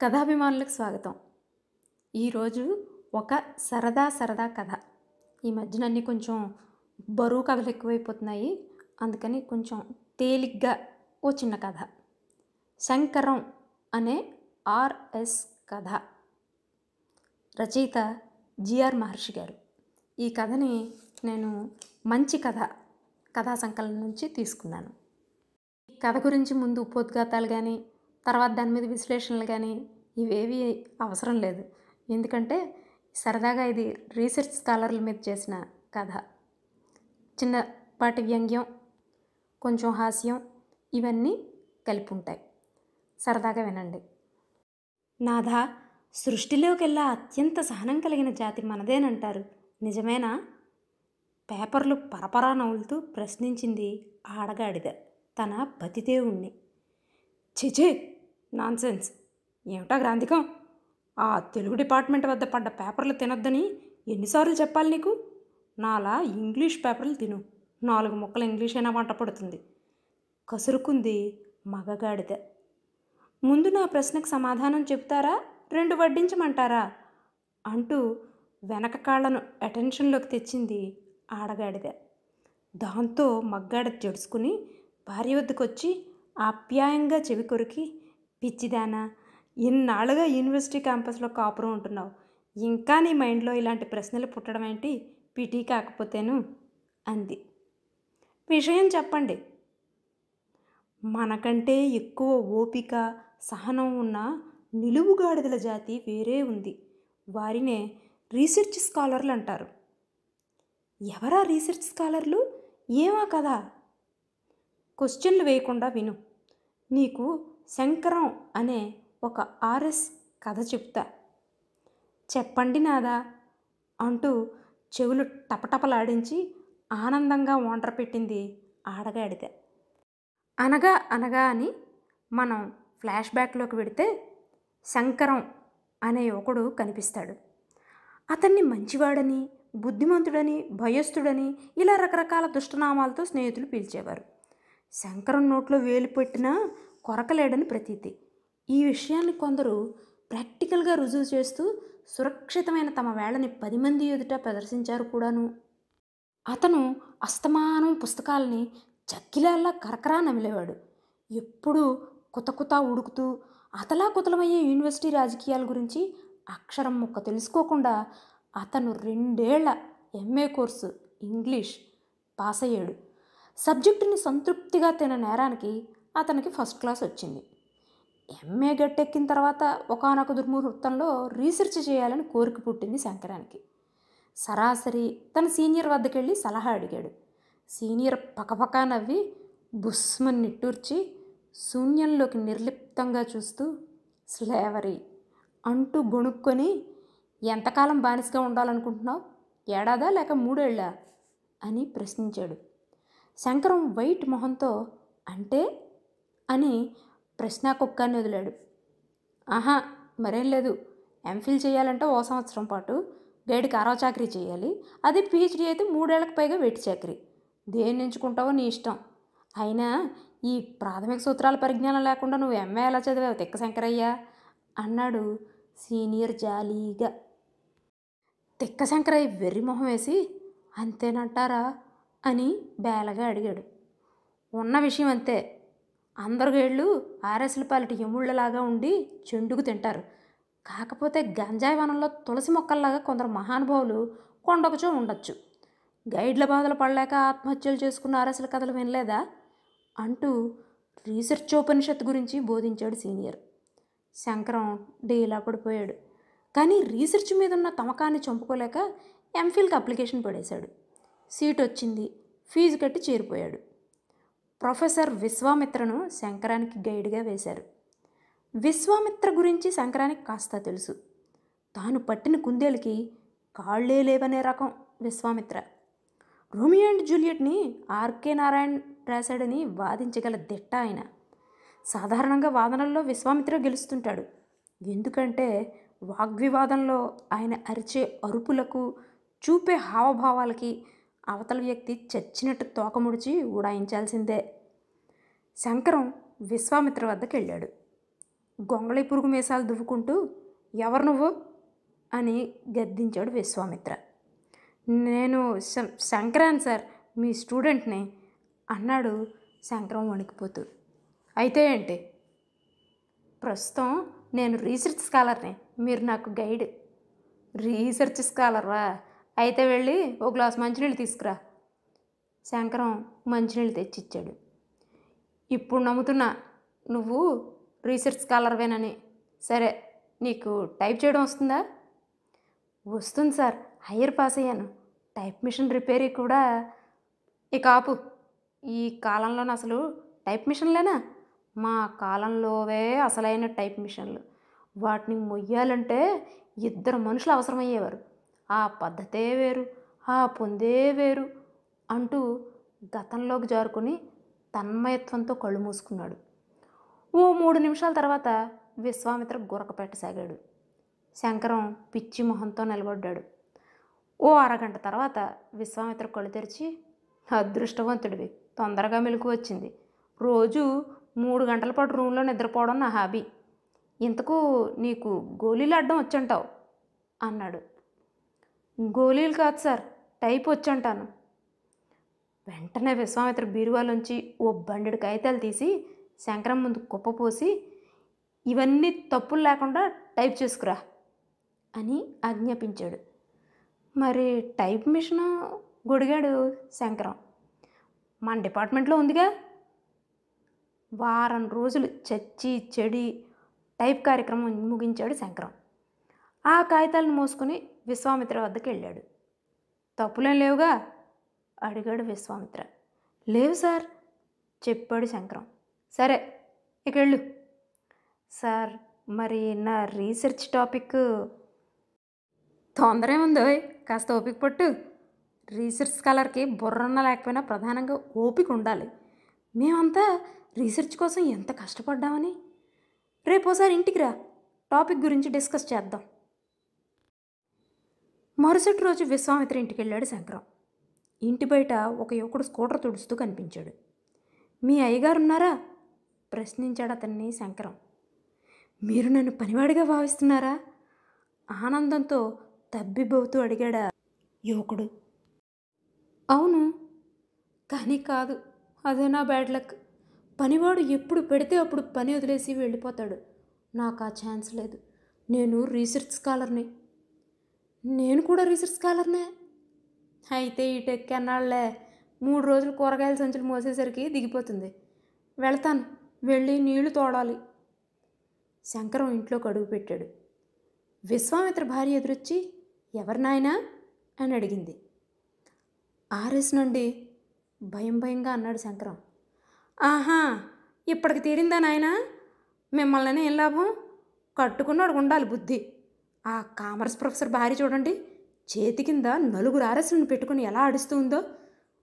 కథాభిమానులకు స్వాగతం. ఈరోజు ఒక సరదా సరదా కథ. ఈ మధ్యన అన్ని కొంచెం బరువు కథలు ఎక్కువైపోతున్నాయి. అందుకని కొంచెం తేలిగ్గా ఓ చిన్న కథ. శంకరం అనే ఆర్ఎస్ కథ. రచయిత జిఆర్ మహర్షి గారు. ఈ కథని నేను మంచి కథ కథా సంకలనం నుంచి తీసుకున్నాను. ఈ కథ గురించి ముందు ఉపోద్ఘాతాలు కానీ తర్వాత దాని మీద విశ్లేషణలు కానీ ఇవేవి అవసరం లేదు. ఎందుకంటే సరదాగా ఇది రీసెర్చ్ స్కాలర్ల మీద చేసిన కథ. చిన్నపాటి వ్యంగ్యం కొంచెం హాస్యం ఇవన్నీ కలిపి ఉంటాయి సరదాగా వినండి. నాథ సృష్టిలోకెల్లా అత్యంత సహనం కలిగిన జాతి మనదేనంటారు. నిజమేనా? పేపర్లు పరపరా నవ్వులుతూ ప్రశ్నించింది ఆడగాడిద తన పతిదేవుణ్ణి. చిచే నాన్సెన్స్. ఏమిటా గ్రాంధికం? ఆ తెలుగు డిపార్ట్మెంట్ వద్ద పడ్డ పేపర్లు తినొద్దని ఎన్నిసార్లు చెప్పాలి నీకు? నాలా ఇంగ్లీష్ పేపర్లు తిను. నాలుగు ముక్కలు ఇంగ్లీష్ అయినా వంట పడుతుంది. కసురుకుంది మగగాడిద. ముందు నా ప్రశ్నకు సమాధానం చెప్తారా రెండు వడ్డించమంటారా? అంటూ వెనక కాళ్ళను అటెన్షన్లోకి తెచ్చింది ఆడగాడిద. దాంతో మగ్గాడ జడుచుకుని భార్య వద్దకు వచ్చి ఆప్యాయంగా చెవి కొరికి పిచ్చిదానా? ఇన్నాళ్ళుగా యూనివర్సిటీ క్యాంపస్లో కాపురం ఉంటున్నావు. ఇంకా నీ మైండ్లో ఇలాంటి ప్రశ్నలు పుట్టడం ఏంటి? పిటీ కాకపోతేను? అంది. విషయం చెప్పండి. మనకంటే ఎక్కువ ఓపిక సహనం ఉన్న నిలువుగాడిదల జాతి వేరే ఉంది. వారినే రీసెర్చ్ స్కాలర్లు అంటారు. ఎవరా రీసెర్చ్ స్కాలర్లు? ఏమా కదా క్వశ్చన్లు వేయకుండా విను. నీకు శంకరం అనే ఒక ఆర్ఎస్ కథ చెప్తా. చెప్పండి నాదా అంటూ చెవులు టపటపలాడించి ఆనందంగా వంటర పెట్టింది ఆడగాడిద. అనగా అనగా అని మనం ఫ్లాష్ బ్యాక్లోకి వెడితే శంకరం అనే ఒకడు కనిపిస్తాడు. అతన్ని మంచివాడని బుద్ధిమంతుడని భయస్థుడని ఇలా రకరకాల దుష్టనామాలతో స్నేహితులు పిలిచేవారు. శంకరం నోట్లో వేలు పెట్టినా కొరకలేడని ప్రతీతి. ఈ విషయాన్ని కొందరు ప్రాక్టికల్గా రుజువు చేస్తూ సురక్షితమైన తమ వేళని పది మంది ఎదుట ప్రదర్శించారు కూడాను. అతను అస్తమానం పుస్తకాలని చక్కిలాల్లా కరకరా నమిలేవాడు. ఎప్పుడూ కుతకుత ఉడుకుతూ అతలాకుతలమయ్యే యూనివర్సిటీ రాజకీయాల గురించి అక్షరం ముక్క తెలుసుకోకుండా అతను రెండేళ్ళ ఎంఏ కోర్సు ఇంగ్లీష్ పాస్ అయ్యాడు సబ్జెక్టుని సంతృప్తిగా తిన నేరానికి అతనికి ఫస్ట్ క్లాస్ వచ్చింది. ఎంఏ గట్టెక్కిన తర్వాత ఒకనొక దుర్ముహూర్తంలో రీసెర్చ్ చేయాలని కోరిక పుట్టింది శంకరానికి. సరాసరి తన సీనియర్ వద్దకెళ్ళి సలహా అడిగాడు. సీనియర్ పకపకా నవ్వి బుస్మని నిట్టూర్చి శూన్యంలోకి నిర్లిప్తంగా చూస్తూ స్లేవరీ అంటూ గొణుక్కొని ఎంతకాలం బానిసగా ఉండాలనుకుంటున్నావు? ఏడాదా లేక మూడేళ్ళా? అని ప్రశ్నించాడు. శంకరం వైట్ మొహంతో అంటే అని ప్రశ్నాకుక్కాన్ని వదిలాడు. ఆహా మరేం లేదు. ఎంఫిల్ చేయాలంటే ఓ సంవత్సరం పాటు గైడ్కి అరవ చాకరీ చేయాలి. అది పిహెచ్డీ అయితే మూడేళ్ళకు పైగా వెట్టి చాకరీ. దేన్ని ఎంచుకుంటావో నీ ఇష్టం. అయినా ఈ ప్రాథమిక సూత్రాల పరిజ్ఞానం లేకుండా నువ్వు ఎంఏ ఎలా చదివావు? తిక్క శంకరయ్య అన్నాడు సీనియర్ జాలీగా. తిక్క శంకరయ్య వెర్రి మొహం వేసి అంతేనంటారా? అని బేలగా అడిగాడు. ఉన్న విషయం అంతే. అందరు గేళ్ళు ఆర్ఎస్ల పాలిటి ఎముళ్ళలాగా ఉండి చెండుకు తింటారు. కాకపోతే గంజాయి వనంలో తులసి మొక్కల్లాగా కొందరు మహానుభావులు కొండొకచో ఉండొచ్చు. గైడ్ల బాధలు పడలేక ఆత్మహత్యలు చేసుకున్న ఆర్ఎస్ల కథలు వినలేదా? అంటూ రీసెర్చ్ ఉపనిషత్తు గురించి బోధించాడు సీనియర్. శంకరం డీలా పడిపోయాడు. కానీ రీసెర్చ్ మీద ఉన్న తమకాన్ని చంపుకోలేక ఎంఫిల్కి అప్లికేషన్ పడేశాడు. సీట్ వచ్చింది ఫీజు కట్టి చేరిపోయాడు. ప్రొఫెసర్ విశ్వామిత్రను శంకరానికి గైడ్గా వేశారు. విశ్వామిత్ర గురించి శంకరానికి కాస్త తెలుసు. తాను పట్టిన కుందేలకి కాళ్ళే లేవనే రకం విశ్వామిత్ర. రోమియో అండ్ జూలియట్ని ఆర్కే నారాయణ్ రాశాడని వాదించగల దిట్ట ఆయన. సాధారణంగా వాదనల్లో విశ్వామిత్ర గెలుస్తుంటాడు. ఎందుకంటే వాగ్వివాదంలో ఆయన అరిచే అరుపులకు చూపే హావభావాలకి అవతల వ్యక్తి చచ్చినట్టు తోకముడిచి ఉడాయించాల్సిందే శంకరం విశ్వామిత్ర వద్దకు వెళ్ళాడు గొంగళి పురుగు మీసాలు దువ్వుకుంటూ ఎవరు నువ్వు? అని గద్దించాడు విశ్వామిత్ర. నేను శం- శంకరాన్ సార్ మీ స్టూడెంట్ని అన్నాడు శంకరం వణికిపోతూ. అయితే ఏంటి? ప్రస్తుతం నేను రీసెర్చ్ స్కాలర్ని మీరు నాకు గైడ్. రీసెర్చ్ స్కాలర్వా అయితే వెళ్ళి ఓ గ్లాస్ మంచినీళ్ళు తీసుకురా. శంకరం మంచినీళ్ళు తెచ్చిచ్చాడు. ఇప్పుడు నమ్ముతున్నా నువ్వు రీసెర్చ్ స్కాలర్వేనని. సరే నీకు టైప్ చేయడం వస్తుందా? వస్తుంది సార్ హయ్యర్ పాస్ అయ్యాను. టైప్ మిషన్ రిపేరీ కూడా. ఇక ఆపు. ఈ కాలంలో అసలు టైప్ మిషన్లేనా? మా కాలంలోవే అసలైన టైప్ మిషన్లు. వాటిని మొయ్యాలంటే ఇద్దరు మనుషులు అవసరమయ్యేవారు. ఆ పద్ధతే వేరు ఆ పొందే వేరు అంటూ గతంలోకి జారుకుని తన్మయత్వంతో కళ్ళు మూసుకున్నాడు. ఓ మూడు నిమిషాల తర్వాత విశ్వామిత్ర గురక పెట్టసాగాడు శంకరం పిచ్చి మొహంతో నిలబడ్డాడు. ఓ అరగంట తర్వాత విశ్వామిత్ర కళ్ళు తెరిచి అదృష్టవంతుడివి తొందరగా మెలకు వచ్చింది. రోజు మూడు గంటల పాటు రూమ్లో నిద్రపోవడం నా హాబీ. ఇంతకు నీకు గోళీలు అడ్డం వచ్చంటావు అన్నాడు. గోళీలు కాదు సార్ టైప్ వచ్చంటాను. వెంటనే విశ్వామిత్ర బీరువాలోంచి ఓ బండెడు కాగితాలు తీసి శంకరం ముందు కుప్పపోసి ఇవన్నీ తప్పులు లేకుండా టైప్ చేసుకురా అని ఆజ్ఞాపించాడు. మరి టైప్ మిషను గొడిగాడు శంకరం. మన డిపార్ట్మెంట్లో ఉందిగా. వారం రోజులు చచ్చి చెడి టైప్ కార్యక్రమం ముగించాడు శంకరం. ఆ కాగితాలను మోసుకుని విశ్వామిత్ర వద్దకు వెళ్ళాడు తప్పులేం లేవుగా? అడిగాడు విశ్వామిత్ర. లేవు సార్ చెప్పాడు శంకరం. సరే ఇక సార్ మరి నా రీసెర్చ్ టాపిక్ తొందర ఏముందో కాస్త ఓపిక పట్టు. రీసెర్చ్ స్కాలర్కి బుర్రన్న లేకపోయినా ప్రధానంగా ఓపిక ఉండాలి. మేమంతా రీసెర్చ్ కోసం ఎంత కష్టపడ్డామని? రేపోసారి ఇంటికి రా. టాపిక్ గురించి డిస్కస్ చేద్దాం. మరుసటి రోజు విశ్వామిత్ర ఇంటికి వెళ్ళాడు శంకరం. ఇంటి బయట ఒక యువకుడు స్కూటర్ తుడుస్తూ కనిపించాడు. మీ అయ్యగారు ఉన్నారా? ప్రశ్నించాడు అతన్ని శంకరం. మీరు నన్ను పనివాడిగా భావిస్తున్నారా? ఆనందంతో తబ్బిబ్బవుతూ అడిగాడా యువకుడు. అవును కానీ కాదు. అదే నా బ్యాడ్ లక్. పనివాడు ఎప్పుడు పెడితే అప్పుడు పని వదిలేసి వెళ్ళిపోతాడు. నాకు ఆ ఛాన్స్ లేదు. నేను రీసెర్చ్ స్కాలర్ని. నేను కూడా రీసెర్చ్ స్కాలర్నే అయితే ఈ టెక్ అన్నాళ్ళే మూడు రోజులు కూరగాయల సంచులు మోసేసరికి దిగిపోతుంది. వెళ్తాను వెళ్ళి నీళ్ళు తోడాలి. శంకరం ఇంట్లోకి అడుగు పెట్టాడు. విశ్వామిత్ర భార్య ఎదురొచ్చి ఎవరి నాయనా? అని అడిగింది. ఆర్ఎస్ నుండి భయం భయంగా అన్నాడు శంకరం. ఆహా ఇప్పటికి తీరిందా నాయనా? మిమ్మల్ని ఏం లాభం? కట్టుకున్నాడు ఉండాలి బుద్ధి. ఆ కామర్స్ ప్రొఫెసర్ భార్య చూడండి చేతి కింద నలుగురు ఆర్ఎస్లను పెట్టుకుని ఎలా అడుస్తుందో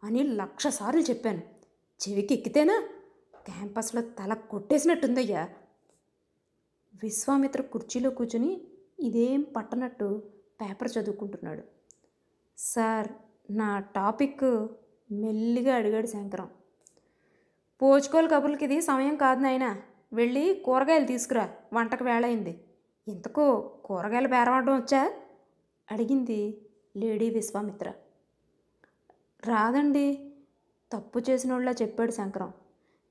అని లక్షసార్లు చెప్పాను. చెవికి ఎక్కితేనా? క్యాంపస్లో తల కొట్టేసినట్టుందయ్యా. విశ్వామిత్ర కుర్చీలో కూర్చుని ఇదేం పట్టనట్టు పేపర్ చదువుకుంటున్నాడు. సార్ నా టాపిక్ మెల్లిగా అడిగాడు శంకరం. పోచుకోలు కబుర్లకి ఇది సమయం కాదు నాయనా. వెళ్ళి కూరగాయలు తీసుకురా వంటకు వేళయింది. ఇంతకు కూరగాయలు బేరవాడడం వచ్చా? అడిగింది లేడీ విశ్వామిత్ర. రాదండి తప్పు చేసినోళ్ళ చెప్పాడు శంకరం.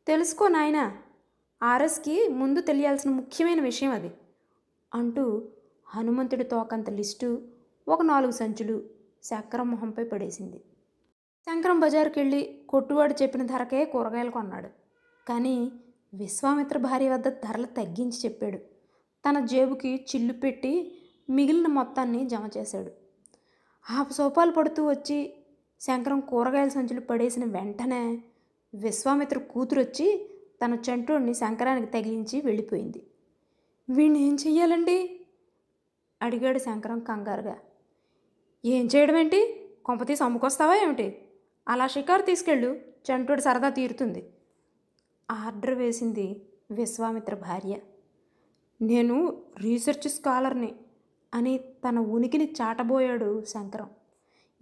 తెలుసుకో నాయనా ఆర్ఎస్కి ముందు తెలియాల్సిన ముఖ్యమైన విషయం అది అంటూ హనుమంతుడి తోకంత లిస్టు ఒక నాలుగు సంచులు శంకరం మొహంపై పడేసింది. శంకరం బజారుకి వెళ్ళి కొట్టువాడు చెప్పిన ధరకే కూరగాయలు కొన్నాడు. కానీ విశ్వామిత్ర భార్య వద్ద ధరలు తగ్గించి చెప్పాడు. తన జేబుకి చిల్లు పెట్టి మిగిలిన మొత్తాన్ని జమ చేశాడు. హాఫ్ సోపాలు పడుతూ వచ్చి శంకరం కూరగాయల సంచులు పడేసిన వెంటనే విశ్వామిత్ర కూతురు వచ్చి తన చంటోడిని శంకరానికి తగిలించి వెళ్ళిపోయింది. వీణ్ణి ఏం చెయ్యాలండి? అడిగాడు శంకరం కంగారుగా. ఏం చేయడం ఏంటి కొంపతీసి అమ్ముకొస్తావా ఏమిటి? అలా షికారు తీసుకెళ్ళు చంటుడు సరదా తీరుతుంది. ఆర్డర్ వేసింది విశ్వామిత్ర భార్య. నేను రీసెర్చ్ స్కాలర్ని అని తన ఉనికిని చాటబోయాడు శంకరం.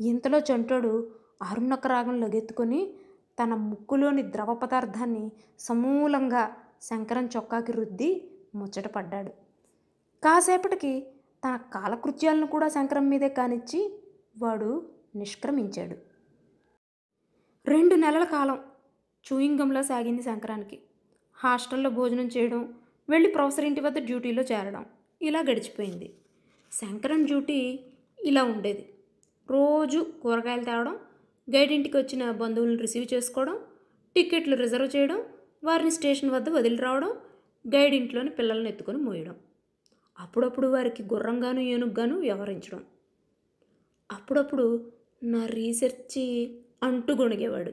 ఇంతలో చంటోడు అరుణక రాగం లగెత్తుకొని తన ముక్కులోని ద్రవ పదార్థాన్ని సమూలంగా శంకరం చొక్కాకి రుద్ది ముచ్చట పడ్డాడు. కాసేపటికి తన కాలకృత్యాలను కూడా శంకరం మీదే కానిచ్చి వాడు నిష్క్రమించాడు. రెండు నెలల కాలం చూయింగంలో సాగింది శంకరానికి. హాస్టల్లో భోజనం చేయడం వెళ్ళి ప్రొఫెసర్ ఇంటి వద్ద డ్యూటీలో చేరడం. ఇలా గడిచిపోయింది. శంకరం డ్యూటీ ఇలా ఉండేది. రోజు కూరగాయలు తేవడం గైడ్ ఇంటికి వచ్చిన బంధువులను రిసీవ్ చేసుకోవడం టికెట్లు రిజర్వ్ చేయడం వారిని స్టేషన్ వద్ద వదిలి రావడం గైడ్ ఇంట్లోని పిల్లల్ని ఎత్తుకొని మోయడం. అప్పుడప్పుడు వారికి గుర్రంగాను ఏనుగ్గాను వ్యవహరించడం. అప్పుడప్పుడు నా రీసెర్చి అంటూ గొణిగేవాడు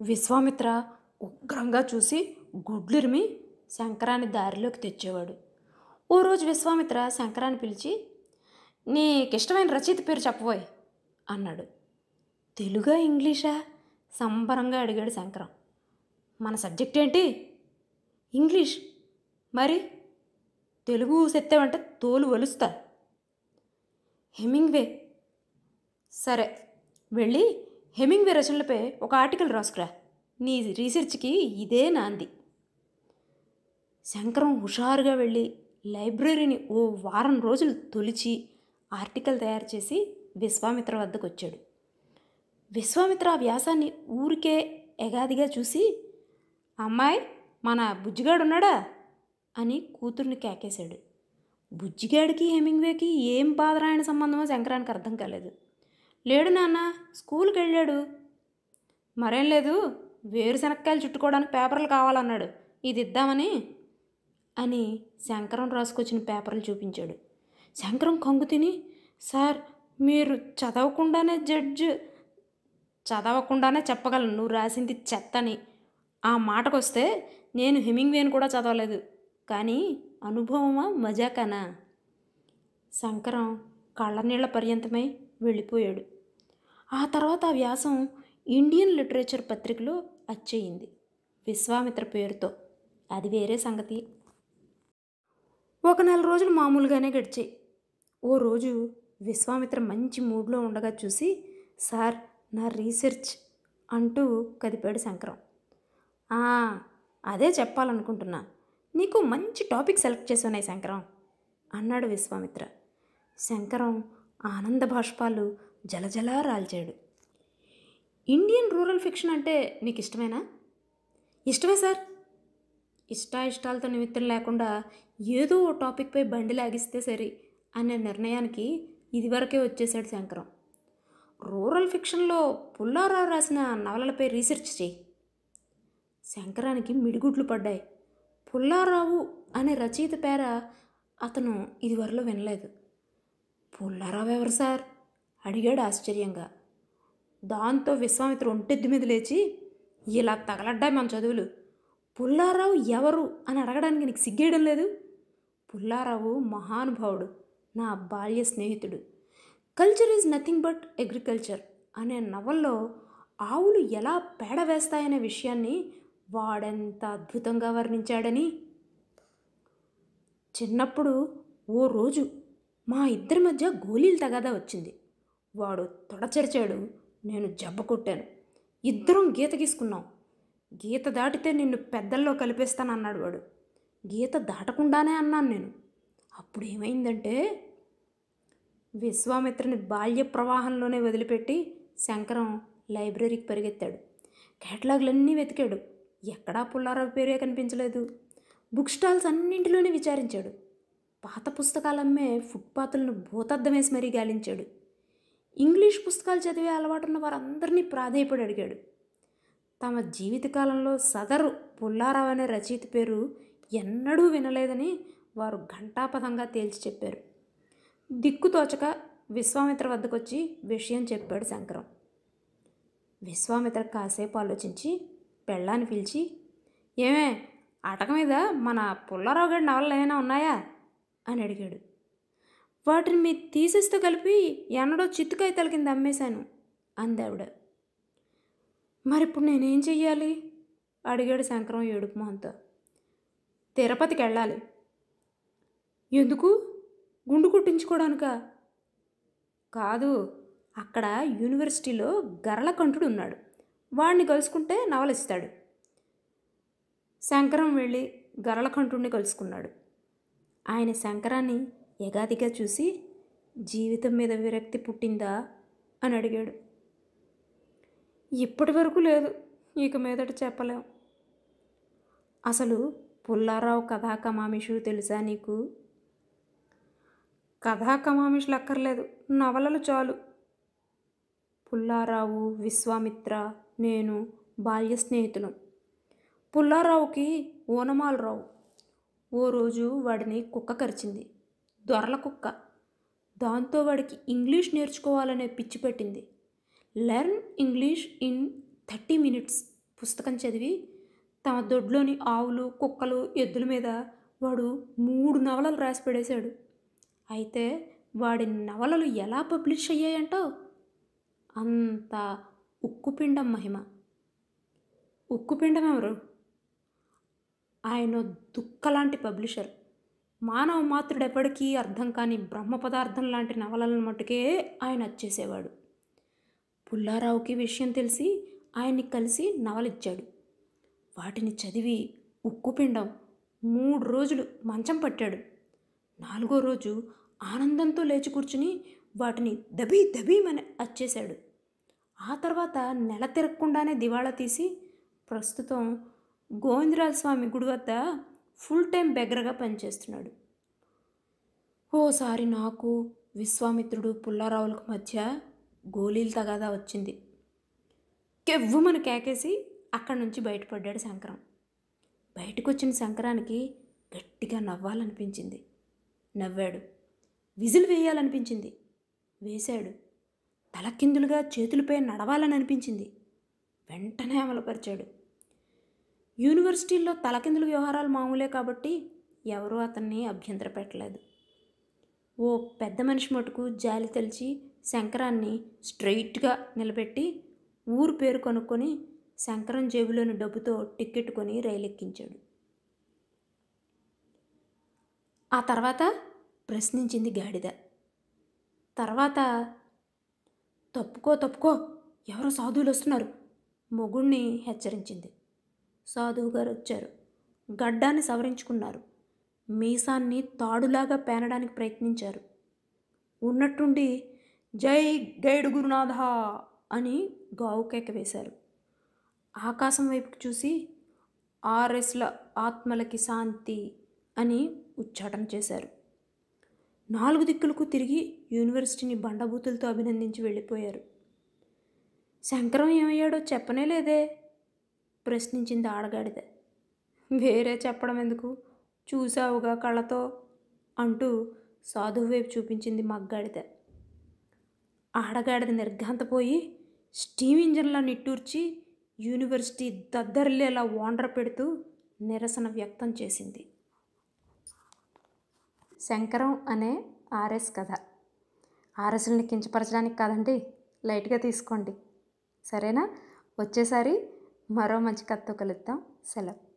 విశ్వామిత్ర ఉగ్రంగా చూసి గుడ్లిరిమి శంకరాన్ని దారిలోకి తెచ్చేవాడు. ఓ రోజు విశ్వామిత్ర శంకరాన్ని పిలిచి నీకిష్టమైన రచయిత పేరు చెప్పబోయ్ అన్నాడు. తెలుగా ఇంగ్లీషా? సంబరంగా అడిగాడు శంకరం. మన సబ్జెక్ట్ ఏంటి? ఇంగ్లీష్. మరి? తెలుగు సెత్తావంటే తోలు వలుస్తా హెమింగ్వే. సరే వెళ్ళి హెమింగ్వే రచనలపై ఒక ఆర్టికల్ రాసుకురా. నీ రీసెర్చ్కి ఇదే నాంది. శంకరం హుషారుగా వెళ్ళి లైబ్రరీని ఓ వారం రోజులు తొలిచి ఆర్టికల్ తయారు చేసి విశ్వామిత్ర వద్దకు వచ్చాడు. విశ్వామిత్ర ఆ వ్యాసాన్ని ఊరికే ఎగాదిగా చూసి అమ్మాయి మన బుజ్జిగాడు ఉన్నాడా? అని కూతుర్ని కేకేశాడు. బుజ్జిగాడికి హెమింగ్వేకి ఏం బాధరాయణ సంబంధమో శంకరానికి అర్థం కాలేదు. లేడు నాన్న స్కూల్కి వెళ్ళాడు. మరేం లేదు వేరుశనక్కాయలు చుట్టుకోవడానికి పేపర్లు కావాలన్నాడు. ఇది ఇద్దామని అని శంకరం రాసుకొచ్చిన పేపర్లు చూపించాడు. శంకరం కంగు తిని సార్ మీరు చదవకుండానే జడ్జ్ చదవకుండానే చెప్పగలను. నువ్వు రాసింది చెత్తని. ఆ మాటకొస్తే నేను హెమింగ్వేని కూడా చదవలేదు కానీ అనుభవమా మజాకానా? శంకరం కళ్ళనీళ్ళ పర్యంతమై వెళ్ళిపోయాడు. ఆ తర్వాత ఆ వ్యాసం ఇండియన్ లిటరేచర్ పత్రికలో అచ్చయింది విశ్వామిత్ర పేరుతో. అది వేరే సంగతి. ఒక నెల రోజులు మామూలుగానే గడిచాయి. ఓ రోజు విశ్వామిత్ర మంచి మూడ్లో ఉండగా చూసి సార్ నా రీసెర్చ్ అంటూ కదిపాడు శంకరం. అదే చెప్పాలనుకుంటున్నా. నీకు మంచి టాపిక్ సెలెక్ట్ చేసాయి శంకరం అన్నాడు విశ్వామిత్ర. శంకరం ఆనంద భాష్పాలు జలజలా రాల్చాడు. ఇండియన్ రూరల్ ఫిక్షన్ అంటే నీకు ఇష్టమేనా ఇష్టమే సార్. ఇష్టాయిష్టాలతో నిమిత్తం లేకుండా ఏదో ఓ టాపిక్పై బండి లాగిస్తే సరి అనే నిర్ణయానికి ఇదివరకే వచ్చేసాడు శంకరం. రూరల్ ఫిక్షన్లో పుల్లారావు రాసిన నవలలపై రీసెర్చ్ చేయి. శంకరానికి మిడిగుడ్లు పడ్డాయి. పుల్లారావు అనే రచయిత పేర అతను ఇదివరలో వినలేదు. పుల్లారావు ఎవరు సార్? అడిగాడు ఆశ్చర్యంగా. దాంతో విశ్వామిత్ర ఒంటెద్దు మీద లేచి ఇలా తగలడ్డాయి మన చదువులు. పుల్లారావు ఎవరు అని అడగడానికి నీకు సిగ్గేయడం లేదు? పుల్లారావు మహానుభావుడు నా బాల్య స్నేహితుడు. Culture is nothing but agriculture అనే నవల్లో ఆవులు ఎలా పేడ వేస్తాయనే విషయాన్ని వాడెంత అద్భుతంగా వర్ణించాడని? చిన్నప్పుడు ఓ రోజు మా ఇద్దరి మధ్య గోళీలు తగాదా వచ్చింది. వాడు తొడచెరిచాడు నేను జబ్బ కొట్టాను. ఇద్దరం గీత గీసుకున్నాం. గీత దాటితే నిన్ను పెద్దల్లో కలిపేస్తానన్నాడు వాడు. గీత దాటకుండానే అన్నాను నేను. అప్పుడు ఏమైందంటే విశ్వామిత్రని బాల్య ప్రవాహంలోనే వదిలిపెట్టి శంకరం లైబ్రరీకి పరిగెత్తాడు. కేటలాగులన్నీ వెతికాడు. ఎక్కడా పుల్లారావు పేరే కనిపించలేదు. బుక్ స్టాల్స్ అన్నింటిలోనే విచారించాడు. పాత పుస్తకాలు అమ్మే ఫుట్పాత్లను భూతద్దమేసి మరీ గాలించాడు. ఇంగ్లీష్ పుస్తకాలు చదివే అలవాటున్న వారందరినీ ప్రాధేయపడి అడిగాడు. తమ జీవితకాలంలో సదరు పుల్లారావు అనే రచయిత పేరు ఎన్నడూ వినలేదని వారు ఘంటాపథంగా తేల్చి చెప్పారు. దిక్కుతోచక విశ్వామిత్ర వద్దకొచ్చి విషయం చెప్పాడు శంకరం. విశ్వామిత్ర కాసేపు ఆలోచించి పెళ్ళాన్ని పిలిచి ఏమే అటక మీద మన పుల్లారావు గారి నవలలు ఏమైనా ఉన్నాయా? అని అడిగాడు. వాటిని మీ తీసిస్తూ కలిపి ఎన్నడో చిత్తుకాయతల కింద అమ్మేశాను అంది మరిప్పుడు మరి ఇప్పుడు నేనేం చెయ్యాలి? అడిగాడు శంకరం ఏడుపు మొహంతో. తిరుపతికి వెళ్ళాలి. ఎందుకు? గుండు కుట్టించుకోవడానికా కాదు అక్కడ యూనివర్సిటీలో గరళకంఠుడు ఉన్నాడు. వాడిని కలుసుకుంటే నవలిస్తాడు. శంకరం వెళ్ళి గరళకంఠుణ్ణి కలుసుకున్నాడు. ఆయన శంకరాన్ని ఎగాదిగా చూసి జీవితం మీద విరక్తి పుట్టిందా? అని అడిగాడు. ఇప్పటి వరకు లేదు. ఇక మీదట చెప్పలేం. అసలు పుల్లారావు కథా కమామిషు తెలుసా నీకు? కథా కమామిషులు అక్కర్లేదు. నవలలు చాలు. పుల్లారావు విశ్వామిత్ర నేను బాల్య స్నేహితులం. పుల్లారావుకి ఓనమాలరావు. ఓ రోజు వాడిని కుక్క కరిచింది. దొరల కుక్క. దాంతో వాడికి ఇంగ్లీష్ నేర్చుకోవాలనే పిచ్చి పెట్టింది. Learn English in thirty minutes పుస్తకం చదివి తమ దొడ్లోని ఆవులు కుక్కలు ఎద్దుల మీద వాడు మూడు నవలలు రాసి పడేశాడు. అయితే వాడి నవలలు ఎలా పబ్లిష్ అయ్యాయంటో అంత ఉక్కుపిండం మహిమ. ఉక్కుపిండం ఎవరు? ఆయన దుక్కలాంటి పబ్లిషర్. మానవ మాతృడెప్పటికీ అర్థం కాని బ్రహ్మ పదార్థం లాంటి నవలలను మట్టుకే ఆయన వచ్చేసేవాడు పుల్లారావుకి విషయం తెలిసి ఆయన్ని కలిసి నవలిచ్చాడు. వాటిని చదివి ఉక్కుపిండం మూడు రోజులు మంచం పట్టాడు. నాలుగో రోజు ఆనందంతో లేచి కూర్చుని వాటిని దబీ దబీమని అచ్చేశాడు. ఆ తర్వాత నెల తిరగకుండానే దివాళా తీసి ప్రస్తుతం గోవిందరాజ స్వామి గుడి వద్ద ఫుల్ టైం బెగ్గరగా పనిచేస్తున్నాడు. ఓసారి నాకు విశ్వామిత్రుడు పుల్లారావులకు మధ్య గోళీలు తగాదా వచ్చింది. కెవ్వుమని కేకేసి అక్కడి నుంచి బయటపడ్డాడు శంకరం. బయటకు వచ్చిన శంకరానికి గట్టిగా నవ్వాలనిపించింది. నవ్వాడు. విజిల్ వేయాలనిపించింది. వేశాడు. తలకిందులుగా చేతులపై నడవాలని అనిపించింది వెంటనే అమలుపరిచాడు. యూనివర్సిటీల్లో తలకిందుల వ్యవహారాలు మామూలే కాబట్టి ఎవరూ అతన్ని అభ్యంతర పెట్టలేదు ఓ పెద్ద మనిషి మటుకు జాలి తెలిచి శంకరాన్ని స్ట్రైట్గా నిలబెట్టి ఊరు పేరు కనుక్కొని శంకరం జేబులోని డబ్బుతో టిక్కెట్ కొని రైలు ఎక్కించాడు ఆ తర్వాత ప్రశ్నించింది గాడిద. తర్వాత తప్పుకో తప్పుకో ఎవరో సాధువులు వస్తున్నారు మొగుణ్ణి హెచ్చరించింది. సాధువు గారు వచ్చారు. గడ్డాన్ని సవరించుకున్నారు. మీసాన్ని తాడులాగా పేనడానికి ప్రయత్నించారు. ఉన్నట్టుండి జై గైడు గురునాథ అని గావు కేక వేశారు. ఆకాశం వైపుకు చూసి ఆర్ఎస్ల ఆత్మలకి శాంతి అని ఉచ్చాటన చేశారు. నాలుగు దిక్కులకు తిరిగి యూనివర్సిటీని బండబూతులతో అభినందించి వెళ్ళిపోయారు. శంకరం ఏమయ్యాడో చెప్పనే లేదే? ప్రశ్నించింది ఆడగాడిద. వేరే చెప్పడం ఎందుకు? చూసావుగా కళ్ళతో అంటూ సాధువు వైపు చూపించింది మగ్గాడిద. ఆడగాడిద నిర్ఘాంతపోయి స్టీమ్ ఇంజన్లా నిట్టూర్చి యూనివర్సిటీ దద్దరిల్లేలా వాండర్ పెడుతూ నిరసన వ్యక్తం చేసింది. శంకరం అనే ఆర్ఎస్ కథ. ఆర్ఎస్ని కించపరచడానికి కాదండి లైట్గా తీసుకోండి. సరేనా? వచ్చేసారి మరో మంచి కథతో కలుద్దాం. సెలవు.